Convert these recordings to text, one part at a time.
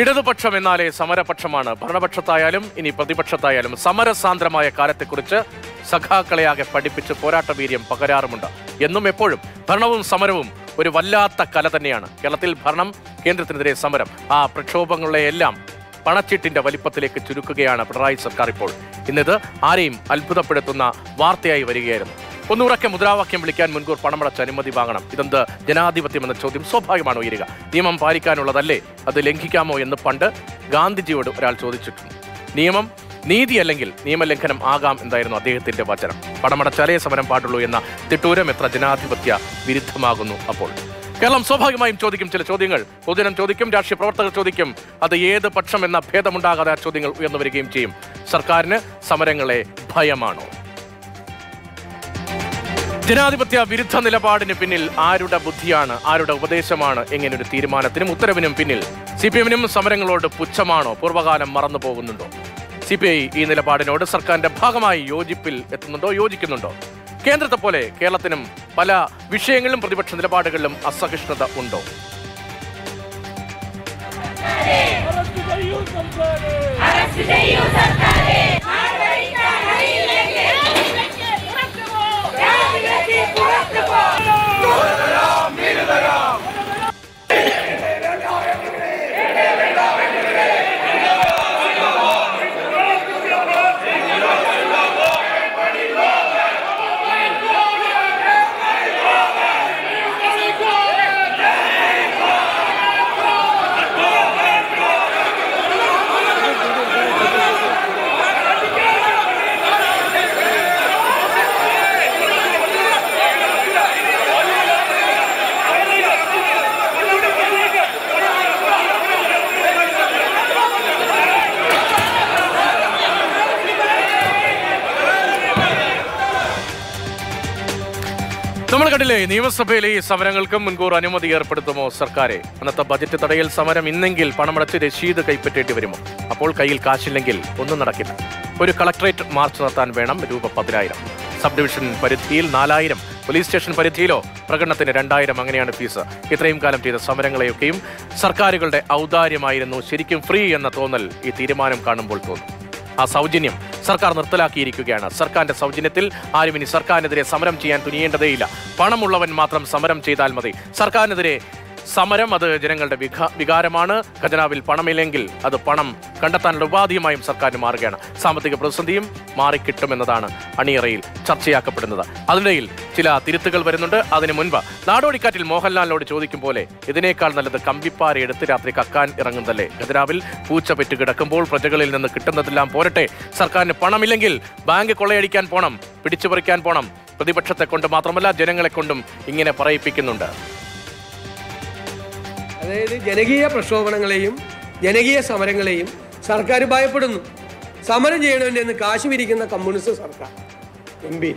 ഇടതുപക്ഷം എന്നാലേ സമരപക്ഷമാണ്. ഭരണപക്ഷത്തായാലും ഇനി പ്രതിപക്ഷത്തായാലും സമരസാന്ദ്രമായ കാലത്തെക്കുറിച്ച് സഖാക്കളെയാകെ പഠിപ്പിച്ച് പോരാട്ടവീര്യം പകരാറുമുണ്ട്. എന്നും എപ്പോഴും ഭരണവും സമരവും ഒരു വല്ലാത്ത കല തന്നെയാണ്. കേരളത്തിൽ ഭരണം കേന്ദ്രത്തിനെതിരെ സമരം ആ പ്രക്ഷോഭങ്ങളെയെല്ലാം പണച്ചിട്ടിന്റെ വലിപ്പത്തിലേക്ക് ചുരുക്കുകയാണ് പിണറായി സർക്കാർ ഇപ്പോൾ. ഇന്നിത് ആരെയും അത്ഭുതപ്പെടുത്തുന്ന വാർത്തയായി വരികയായിരുന്നു. ഒന്നുറക്കെ മുദ്രാവാക്യം വിളിക്കാൻ മുൻകൂർ പണമടച്ച് അനുമതി വാങ്ങണം. ഇതെന്ത് ജനാധിപത്യം എന്ന ചോദ്യം സ്വാഭാവികമാണ് ഉയരുക നിയമം പാലിക്കാനുള്ളതല്ലേ അത് ലംഘിക്കാമോ എന്ന് പണ്ട് ഗാന്ധിജിയോട് ഒരാൾ ചോദിച്ചിട്ടുണ്ട്. നിയമം നീതി അല്ലെങ്കിൽ നിയമലംഘനം ആകാം എന്തായിരുന്നു അദ്ദേഹത്തിന്റെ വചനം? പണമടച്ചാലേ സമരം പാടുള്ളൂ എന്ന തിട്ടൂരം എത്ര ജനാധിപത്യ വിരുദ്ധമാകുന്നു അപ്പോൾ. കേരളം സ്വാഭാവികമായും ചോദിക്കും ചില ചോദ്യങ്ങൾ. പൊതുജനം ചോദിക്കും രാഷ്ട്രീയ പ്രവർത്തകർ ചോദിക്കും. അത് ഏത് പക്ഷം എന്ന ഭേദമുണ്ടാകാതെ ആ ചോദ്യങ്ങൾ ഉയർന്നു വരികയും ചെയ്യും. സർക്കാരിന് സമരങ്ങളെ ഭയമാണോ? ജനാധിപത്യ വിരുദ്ധ നിലപാടിന് പിന്നിൽ ആരുടെ ബുദ്ധിയാണ് ആരുടെ ഉപദേശമാണ് എങ്ങനൊരു തീരുമാനത്തിനും ഉത്തരവിനും പിന്നിൽ സി പി എമ്മിനും സമരങ്ങളോട് പുച്ഛമാണോ പൂർവകാലം മറന്നു പോകുന്നുണ്ടോ? സി പി ഐ ഈ നിലപാടിനോട് സർക്കാരിന്റെ ഭാഗമായി യോജിപ്പിൽ എത്തുന്നുണ്ടോ യോജിക്കുന്നുണ്ടോ? കേന്ദ്രത്തെ പോലെ കേരളത്തിനും പല വിഷയങ്ങളിലും പ്രതിപക്ഷ നിലപാടുകളിലും അസഹിഷ്ണുത ഉണ്ടോ? നമ്മൾ കണ്ടില്ലേ നിയമസഭയിലെ ഈ സമരങ്ങൾക്കും മുൻകൂർ അനുമതി ഏർപ്പെടുത്തുമോ സർക്കാരെ? അന്നത്തെ ബജറ്റ് തടയൽ സമരം ഇന്നെങ്കിൽ പണമടച്ച് രശീത് കൈപ്പറ്റേണ്ടി വരുമോ? അപ്പോൾ കയ്യിൽ കാശില്ലെങ്കിൽ ഒന്നും നടക്കില്ല. ഒരു കളക്ടറേറ്റ് മാർച്ച് നടത്താൻ വേണം രൂപ പതിനായിരം. സബ് ഡിവിഷൻ പരിധിയിൽ നാലായിരം. പോലീസ് സ്റ്റേഷൻ പരിധിയിലോ? പ്രകടനത്തിന് രണ്ടായിരം അങ്ങനെയാണ് ഫീസ്. ഇത്രയും കാലം ചെയ്ത സമരങ്ങളെയൊക്കെയും സർക്കാരുകളുടെ ഔദാര്യമായിരുന്നു. ശരിക്കും ഫ്രീ എന്ന തോന്നൽ ഈ തീരുമാനം കാണുമ്പോൾ തോന്നും. ആ സൗജന്യം സർക്കാർ നിർത്തലാക്കിയിരിക്കുകയാണ്. സർക്കാരിന്റെ സൗജന്യത്തിൽ ആരും ഇനി സർക്കാരിനെതിരെ സമരം ചെയ്യാൻ തുനിയേണ്ടതേയില്ല. പണമുള്ളവൻ മാത്രം സമരം ചെയ്താൽ മതി. സർക്കാരിനെതിരെ സമരം അത് ജനങ്ങളുടെ വികാരമാണ്. ഖജനാവിൽ പണമില്ലെങ്കിൽ അത് പണം കണ്ടെത്താനുള്ള ഉപാധിയുമായും സർക്കാരിന് മാറുകയാണ്. സാമ്പത്തിക പ്രതിസന്ധിയും മാറിക്കിട്ടുമെന്നതാണ് അണിയറയിൽ ചർച്ചയാക്കപ്പെടുന്നത്. അതിനിടയിൽ ചില തിരുത്തുകൾ വരുന്നുണ്ട്. അതിനു മുൻപ് നാടോടിക്കാറ്റിൽ മോഹൻലാലിനോട് ചോദിക്കും പോലെ ഇതിനേക്കാൾ നല്ലത് കമ്പിപ്പാര എടുത്ത് രാത്രി കക്കാൻ ഇറങ്ങുന്നതല്ലേ ഖജനാവിൽ പൂച്ച പെറ്റ് കിടക്കുമ്പോൾ പ്രജകളിൽ നിന്ന് കിട്ടുന്നതെല്ലാം പോരട്ടെ. സർക്കാരിന് പണമില്ലെങ്കിൽ ബാങ്ക് കൊള്ളയടിക്കാൻ പോണം പിടിച്ചുപറിക്കാൻ പോണം. പ്രതിപക്ഷത്തെ കൊണ്ട് മാത്രമല്ല ജനങ്ങളെ കൊണ്ടും ഇങ്ങനെ പറയിപ്പിക്കുന്നുണ്ട്. അതായത് ജനകീയ പ്രക്ഷോഭങ്ങളെയും ജനകീയ സമരങ്ങളെയും സർക്കാർ ഭയപ്പെടുന്നു. സമരം ചെയ്യണമെന്ന് എന്ന് കാശ് വിരിക്കുന്ന കമ്മ്യൂണിസ്റ്റ് സർക്കാർ എം പി.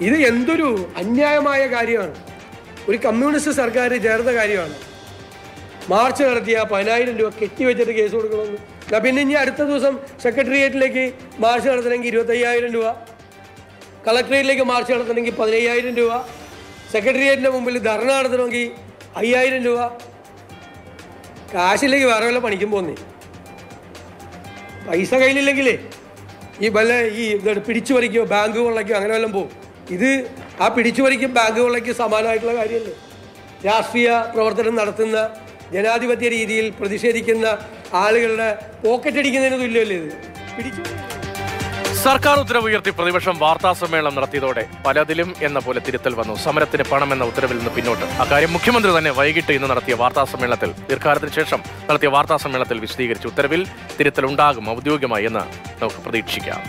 ഇത് എന്തൊരു അന്യായമായ കാര്യമാണ്. ഒരു കമ്മ്യൂണിസ്റ്റ് സർക്കാർ ചേർന്ന കാര്യമാണ്. മാർച്ച് നടത്തിയ പതിനായിരം രൂപ കെട്ടിവെച്ചിട്ട് കേസ് കൊടുക്കണമെന്ന്. എന്നാൽ പിന്നെ ഇനി അടുത്ത ദിവസം സെക്രട്ടേറിയറ്റിലേക്ക് മാർച്ച് നടത്തണമെങ്കിൽ ഇരുപത്തയ്യായിരം രൂപ. കളക്ടറേറ്റിലേക്ക് മാർച്ച് നടത്തണമെങ്കിൽ പതിനയ്യായിരം രൂപ. സെക്രട്ടേറിയറ്റിന്റെ മുമ്പിൽ ധർണ നടത്തണമെങ്കിൽ അയ്യായിരം രൂപ. കാശില്ലെങ്കിൽ വേറെ വല്ല പണിക്കും പോന്നേ. പൈസ കയ്യിലില്ലെങ്കിലേ ഈ വല്ല ഈ പിടിച്ചു പറിക്കോ ബാങ്ക് കൊള്ളയ്ക്കോ അങ്ങനെ വല്ലതും പോകും ഇത് ആ പിടിച്ചു പറിക്കും ബാങ്ക് കൊള്ളയ്ക്കും സമാനമായിട്ടുള്ള കാര്യമല്ലേ രാഷ്ട്രീയ പ്രവർത്തനം നടത്തുന്ന ജനാധിപത്യ രീതിയിൽ പ്രതിഷേധിക്കുന്ന ആളുകളുടെ പോക്കറ്റടിക്കുന്നതിന് തുല്യമല്ലേ ഇത്? പിടിച്ചു സർക്കാർ ഉത്തരവ് ഉയർത്തി പ്രതിപക്ഷം വാർത്താ സമ്മേളനം നടത്തിയതോടെ പലതിലും എന്ന പോലെ തിരുത്തൽ വന്നു. സമരത്തിന് പണമെന്ന ഉത്തരവിൽ നിന്ന് പിന്നോട്ട്. അക്കാര്യം മുഖ്യമന്ത്രി തന്നെ വൈകിട്ട് ഇന്ന് നടത്തിയ വാർത്താ സമ്മേളനത്തിൽ ദീർഘകാലത്തിന് ശേഷം നടത്തിയ വാർത്താ സമ്മേളനത്തിൽ വിശദീകരിച്ച ഉത്തരവിൽ തിരുത്തൽ ഉണ്ടാകും ഔദ്യോഗികമായി എന്ന് നമുക്ക് പ്രതീക്ഷിക്കാം.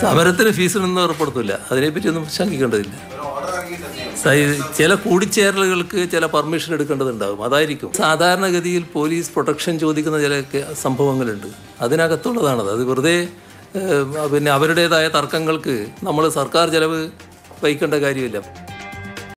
സമരത്തിന് ഫീസിനൊന്നും ഏർപ്പെടുത്തില്ല അതിനെപ്പറ്റി ഒന്നും ശങ്കിക്കേണ്ടതില്ല. ചില കൂടിച്ചേരലുകൾക്ക് ചില പെർമിഷൻ എടുക്കേണ്ടതുണ്ടാകും. അതായിരിക്കും. സാധാരണഗതിയിൽ പോലീസ് പ്രൊട്ടക്ഷൻ ചോദിക്കുന്ന ചില സംഭവങ്ങളുണ്ട്. അതിനകത്തുള്ളതാണത്. അത് വെറുതെ പിന്നെ അവരുടേതായ തർക്കങ്ങൾക്ക് നമ്മൾ സർക്കാർ ചെലവ് വഹിക്കേണ്ട കാര്യമില്ല.